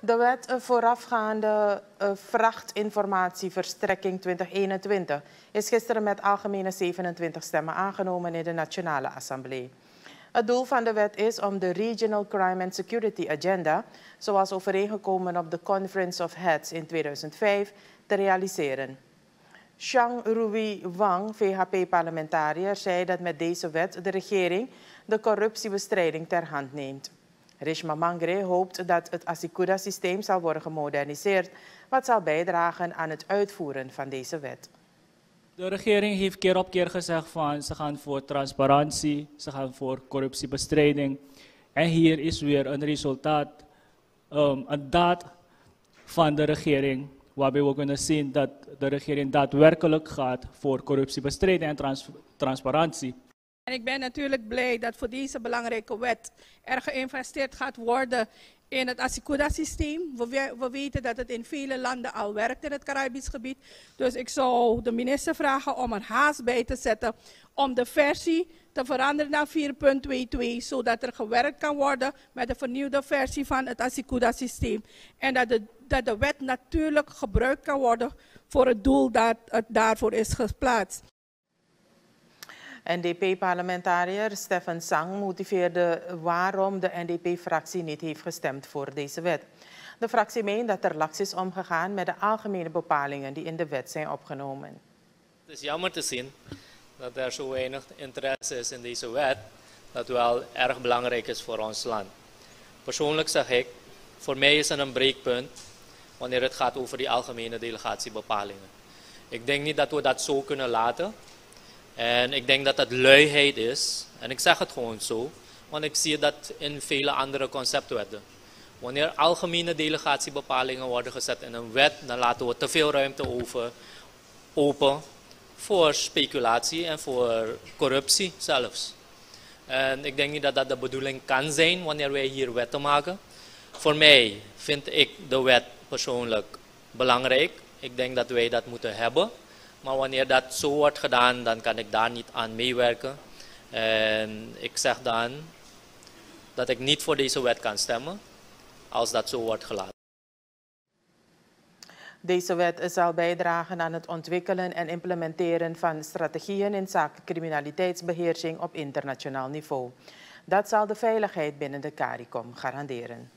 De wet eh, voorafgaande uh, vrachtinformatieverstrekking 2021 is gisteren met algemene 27 stemmen aangenomen in de Nationale Assemblée. Het doel van de wet is om de Regional Crime and Security Agenda, zoals overeengekomen op de Conference of Heads in 2005, te realiseren. Shang Rui Wang, VHP-parlementariër, zei dat met deze wet de regering de corruptiebestrijding ter hand neemt. Rishma Mangre hoopt dat het Asikuda-systeem zal worden gemoderniseerd, wat zal bijdragen aan het uitvoeren van deze wet. De regering heeft keer op keer gezegd van ze gaan voor transparantie, ze gaan voor corruptiebestrijding. En hier is weer een resultaat, um, een daad van de regering, waarbij we kunnen zien dat de regering daadwerkelijk gaat voor corruptiebestrijding en trans transparantie. En ik ben natuurlijk blij dat voor deze belangrijke wet er geïnvesteerd gaat worden in het Asikuda-systeem. We, we, weten dat het in vele landen al werkt in het Caribisch gebied. Dus ik zou de minister vragen om er haast bij te zetten om de versie te veranderen naar 4.22, zodat er gewerkt kan worden met de vernieuwde versie van het Asikuda-systeem. En dat de, dat de wet natuurlijk gebruikt kan worden voor het doel dat het daarvoor is geplaatst. NDP-parlementariër Stefan Sang motiveerde waarom de NDP-fractie niet heeft gestemd voor deze wet. De fractie meent dat er laks is omgegaan met de algemene bepalingen die in de wet zijn opgenomen. Het is jammer te zien dat er zo weinig interesse is in deze wet, dat wel erg belangrijk is voor ons land. Persoonlijk zeg ik, voor mij is het een breekpunt wanneer het gaat over die algemene delegatiebepalingen. Ik denk niet dat we dat zo kunnen laten. En ik denk dat dat luiheid is. En ik zeg het gewoon zo. Want ik zie dat in vele andere conceptwetten. Wanneer algemene delegatiebepalingen worden gezet in een wet, dan laten we te veel ruimte over, open voor speculatie en voor corruptie zelfs. En ik denk niet dat dat de bedoeling kan zijn wanneer wij hier wetten maken. Voor mij vind ik de wet persoonlijk belangrijk. Ik denk dat wij dat moeten hebben. Maar wanneer dat zo wordt gedaan, dan kan ik daar niet aan meewerken. En ik zeg dan dat ik niet voor deze wet kan stemmen als dat zo wordt gelaten. Deze wet zal bijdragen aan het ontwikkelen en implementeren van strategieën in zaken criminaliteitsbeheersing op internationaal niveau. Dat zal de veiligheid binnen de CARICOM garanderen.